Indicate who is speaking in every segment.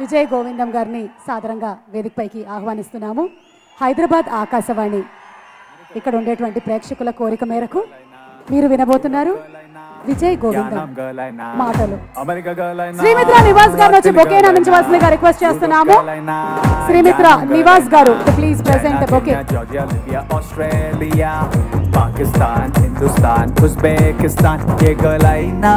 Speaker 1: విజయ్ గోవిందం గారిని సాధారణంగా వేదికపైకి ఆహ్వానిస్తున్నాము. హైదరాబాద్ ఆకాశవాణి ఇక్కడ ఉండేటువంటి ప్రేక్షకుల కోరిక మేరకు మీరు వినబోతున్నారు విజయ్ గోవిందం మాటలు. శ్రీమిత్ర నివాస్ గారు రిక్వెస్ట్ చేస్తున్నాము. Srimitra Nivas garu please present
Speaker 2: Australia Pakistan Hindustan Uzbekistan A
Speaker 1: గలైనా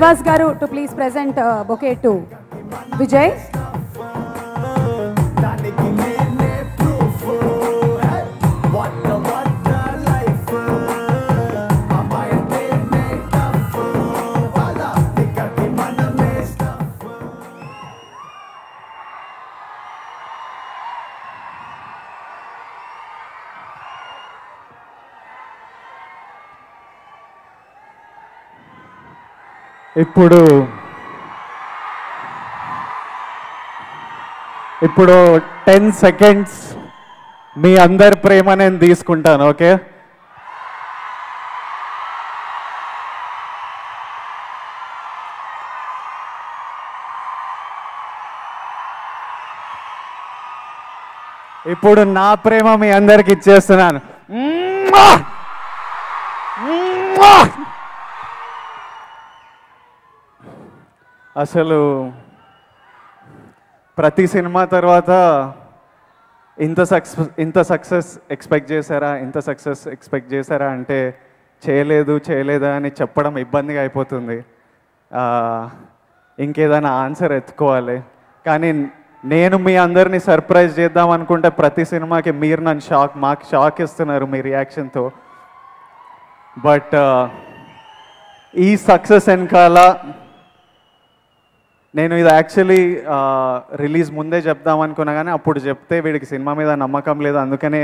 Speaker 1: Srinivas garu to please present bouquet to Vijay?
Speaker 3: ఇప్పుడు ఇప్పుడు టెన్ సెకండ్స్ మీ అందరి ప్రేమ నేను తీసుకుంటాను ఓకే? ఇప్పుడు నా ప్రేమ మీ అందరికి ఇచ్చేస్తున్నాను. అసలు ప్రతి సినిమా తర్వాత ఇంత సక్సెస్ ఇంత సక్సెస్ ఎక్స్పెక్ట్ చేశారా ఇంత సక్సెస్ ఎక్స్పెక్ట్ చేశారా అంటే చేయలేదు చేయలేదా అని చెప్పడం ఇబ్బందిగా అయిపోతుంది. ఇంకేదైనా ఆన్సర్ ఎత్తుకోవాలి. కానీ నేను మీ అందరినీ సర్ప్రైజ్ చేద్దాం అనుకుంటే ప్రతి సినిమాకి మీరు నన్ను షాక్ మాకు షాక్ ఇస్తున్నారు మీ రియాక్షన్తో. బట్ ఈ సక్సెస్ వెనకాల నేను ఇది యాక్చువల్లీ రిలీజ్ ముందే చెప్దాం అనుకున్నా కానీ అప్పుడు చెప్తే వీడికి సినిమా మీద నమ్మకం లేదు. అందుకనే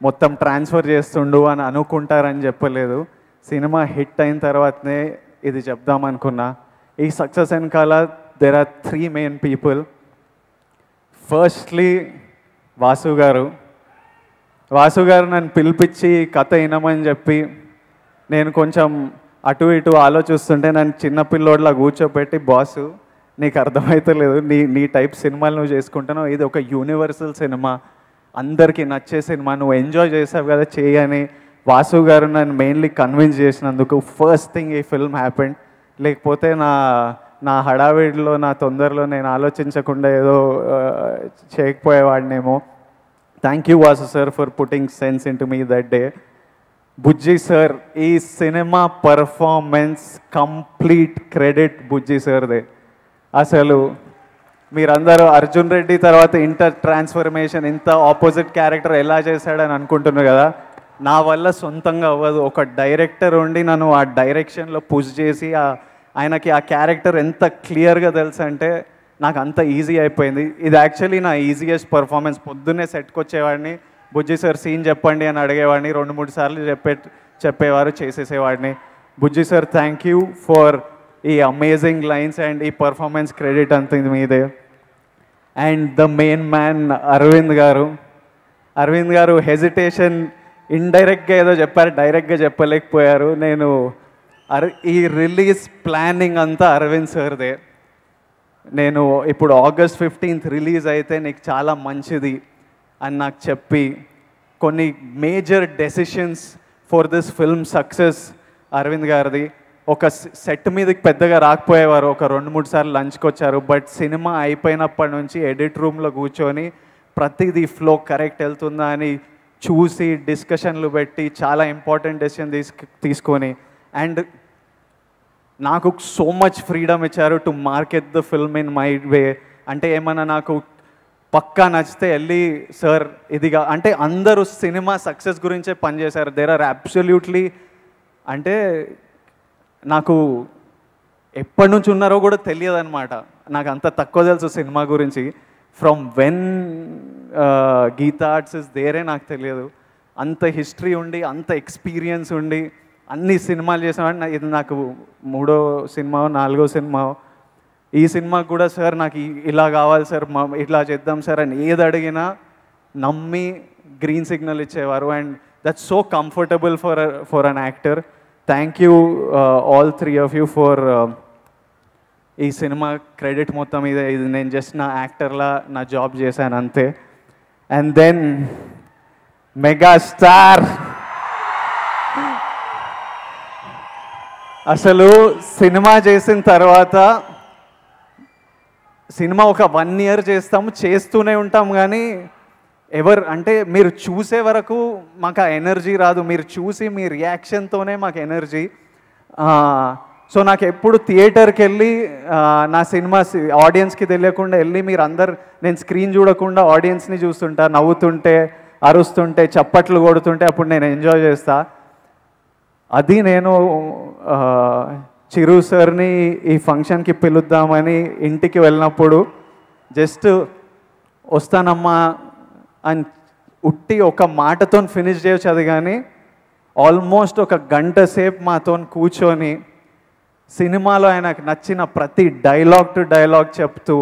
Speaker 3: మొత్తం ట్రాన్స్ఫర్ చేస్తుండు అని అనుకుంటారని చెప్పలేదు. సినిమా హిట్ అయిన తర్వాతనే ఇది చెప్దాం అనుకున్నా. ఈ సక్సెస్ వెనకాల there are three main people firstly Vasu garu. Vasu garu నన్ను పిలిపించి కథ వినమని చెప్పి నేను కొంచెం అటు ఇటు ఆలోచిస్తుంటే నన్ను చిన్న పిల్లోడ్లా కూర్చోబెట్టి బాసు నీకు అర్థమవుతలేదు నీ నీ టైప్ సినిమాలు నువ్వు చేసుకుంటున్నావు ఇది ఒక యూనివర్సల్ సినిమా. అందరికీ నచ్చే సినిమా. నువ్వు ఎంజాయ్ చేసావు కదా చేయని వాసు గారు నన్ను మెయిన్లీ కన్విన్స్ చేసినందుకు ఫస్ట్ థింగ్ ఈ ఫిల్మ్ హ్యాపెండ్ లేకపోతే నా నా హడావిడిలో నా తొందరలో నేను ఆలోచించకుండా ఏదో చేయకపోయేవాడినేమో. Thank you Vasu sir for putting sense into me that day Bujji sir ఈ cinema performance complete credit Bujji సార్దే అసలు మీరందరూ అర్జున్ రెడ్డి తర్వాత ఇంటర్ ట్రాన్స్ఫర్మేషన్ ఇంత ఆపోజిట్ క్యారెక్టర్ ఎలా చేశాడని అనుకుంటున్నారు కదా? నా వల్ల సొంతంగా అవ్వదు. ఒక డైరెక్టర్ ఉండి నన్ను ఆ డైరెక్షన్లో పుష్ చేసి ఆ ఆయనకి ఆ క్యారెక్టర్ ఎంత క్లియర్గా తెలుసు అంటే నాకు అంత ఈజీ అయిపోయింది. ఇది యాక్చువల్లీ నా ఈజియెస్ట్ పర్ఫార్మెన్స్ పొద్దున్నే సెట్కి వచ్చేవాడిని బుజ్జి సార్ సీన్ చెప్పండి అని అడిగేవాడిని రెండు మూడు సార్లు చెప్పే చెప్పేవారు చేసేసేవాడిని. Bujji sir thank you for ఈ అమేజింగ్ లైన్స్ అండ్ ఈ పర్ఫార్మెన్స్ క్రెడిట్ అంత మీదే. And the main man Aravind garu Aravind garu hesitation ఇండైరెక్ట్గా ఏదో చెప్పారు డైరెక్ట్గా చెప్పలేకపోయారు. నేను అర ఈ రిలీజ్ ప్లానింగ్ అంతా అరవింద్ సార్దే నేను ఇప్పుడు ఆగస్ట్ ఫిఫ్టీన్త్ రిలీజ్ అయితే నీకు చాలా మంచిది అని నాకు చెప్పి కొన్ని major decisions for this film success Aravind గారిది. ఒక సెట్ మీదకి పెద్దగా రాకపోయేవారు. ఒక రెండు మూడు సార్లు లంచ్కి వచ్చారు. బట్ సినిమా అయిపోయినప్పటి నుంచి ఎడిట్ రూమ్లో కూర్చొని ప్రతిదీ ఫ్లో కరెక్ట్ వెళ్తుందా అని చూసి డిస్కషన్లు పెట్టి చాలా ఇంపార్టెంట్ డెసిషన్ తీసుకు తీసుకొని అండ్ నాకు సో మచ్ ఫ్రీడమ్ ఇచ్చారు to market the film in my way. అంటే ఏమన్నా నాకు పక్కా నచ్చితే వెళ్ళి సార్ ఇదిగా అంటే అందరూ సినిమా సక్సెస్ గురించే పనిచేశారు. దేర్ ఆర్ అబ్సల్యూట్లీ అంటే నాకు ఎప్పటి నుంచి ఉన్నారో కూడా తెలియదు అనమాట నాకు అంత తక్కువ తెలుసు సినిమా గురించి. From when Geetha Arts is there నాకు తెలియదు. అంత హిస్టరీ ఉండి అంత ఎక్స్పీరియన్స్ ఉండి అన్ని సినిమాలు చేసిన ఇది నాకు మూడో సినిమా నాలుగో సినిమా. ఈ సినిమాకి కూడా సార్ నాకు ఇలా కావాలి సార్ మా ఇట్లా చేద్దాం సార్ అని ఏది అడిగినా నమ్మి గ్రీన్ సిగ్నల్ ఇచ్చేవారు. And that's so comfortable for for an actor thank you all three of you for ఈ సినిమా క్రెడిట్ మొత్తం మీద ఇది నేను జస్ట్ నా యాక్టర్లా నా జాబ్ చేశాను అంతే. And then mega star. అసలు సినిమా చేసిన తర్వాత సినిమా ఒక వన్ ఇయర్ చేస్తాము చేస్తూనే ఉంటాం కానీ ఎవరు అంటే మీరు చూసే వరకు మాకు ఆ ఎనర్జీ రాదు. మీరు చూసి మీ రియాక్షన్తోనే మాకు ఎనర్జీ. సో నాకు ఎప్పుడు థియేటర్కి వెళ్ళి నా సినిమా ఆడియన్స్కి తెలియకుండా వెళ్ళి మీరు అందరు నేను స్క్రీన్ చూడకుండా ఆడియన్స్ని చూస్తుంటా నవ్వుతుంటే అరుస్తుంటే చప్పట్లు కొడుతుంటే అప్పుడు నేను ఎంజాయ్ చేస్తా. అది నేను చిరు సార్ని ఈ ఫంక్షన్కి పిలుద్దామని ఇంటికి వెళ్ళినప్పుడు జస్ట్ వస్తానమ్మా అండ్ ఉట్టి ఒక మాటతో ఫినిష్ చేయొచ్చు అది కానీ ఆల్మోస్ట్ ఒక గంట సేపు మాతో కూర్చొని సినిమాలో ఆయనకు నచ్చిన ప్రతి డైలాగ్ టు డైలాగ్ చెప్తూ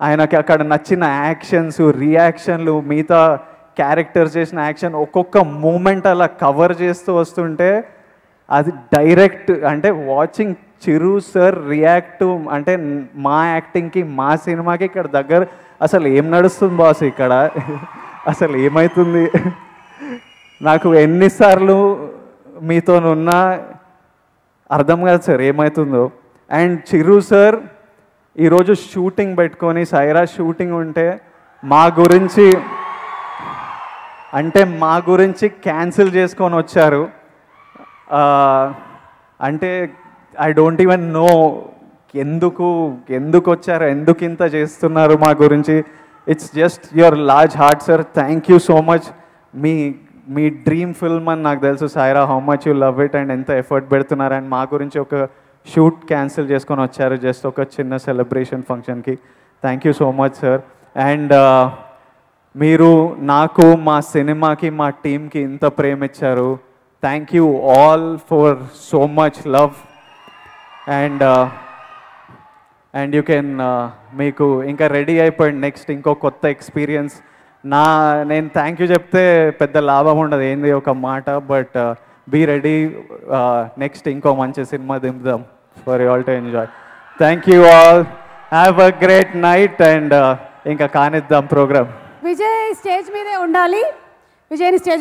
Speaker 3: ఆయనకి అక్కడ నచ్చిన యాక్షన్స్ రియాక్షన్లు మిగతా క్యారెక్టర్స్ చేసిన యాక్షన్ ఒక్కొక్క మూమెంట్ అలా కవర్ చేస్తూ వస్తుంటే అది డైరెక్ట్ అంటే వాచింగ్ చిరు సార్ రియాక్ట్ అంటే మా యాక్టింగ్కి మా సినిమాకి ఇక్కడ దగ్గర అసలు ఏం నడుస్తుంది బాస్ ఇక్కడ? అసలు ఏమవుతుంది నాకు ఎన్నిసార్లు మీతో ఉన్నా అర్థం కాదు సార్ ఏమవుతుందో అండ్ చిరు సార్ ఈరోజు షూటింగ్ పెట్టుకొని సైరా షూటింగ్ ఉంటే మా గురించి అంటే మా గురించి క్యాన్సిల్ చేసుకొని వచ్చారు. అంటే ఐ డోంట్ ఈవెన్ నో ఎందుకు ఎందుకు వచ్చారు ఎందుకు ఇంత చేస్తున్నారు మా గురించి. It's just your large heart sir thank you so much మీ మీ డ్రీమ్ ఫిల్మ్ అని నాకు తెలుసు Syeraa how much you love it and ఎంత ఎఫర్ట్ పెడుతున్నారు. అండ్ మా గురించి ఒక షూట్ క్యాన్సిల్ చేసుకొని వచ్చారు జస్ట్ ఒక చిన్న సెలబ్రేషన్ ఫంక్షన్కి thank you so much sir and మీరు నాకు మా సినిమాకి మా టీంకి ఇంత ప్రేమ ఇచ్చారు. Thank you all for so much love and and you can మీకు ఇంకా రెడీ అయిపోయింది నెక్స్ట్ ఇంకో కొత్త ఎక్స్పీరియన్స్ నా నేను థ్యాంక్ యూ చెప్తే పెద్ద లాభం ఉండదు ఏంది ఒక మాట. బట్ బీ రెడీ నెక్స్ట్ ఇంకో మంచి సినిమా దింపుదాం for all to enjoy thank you all have a great night and ఇంకా కానిద్దాం ప్రోగ్రామ్
Speaker 1: విజయ్ స్టేజ్ మీదే ఉండాలి. విజయ్ని స్టేజ్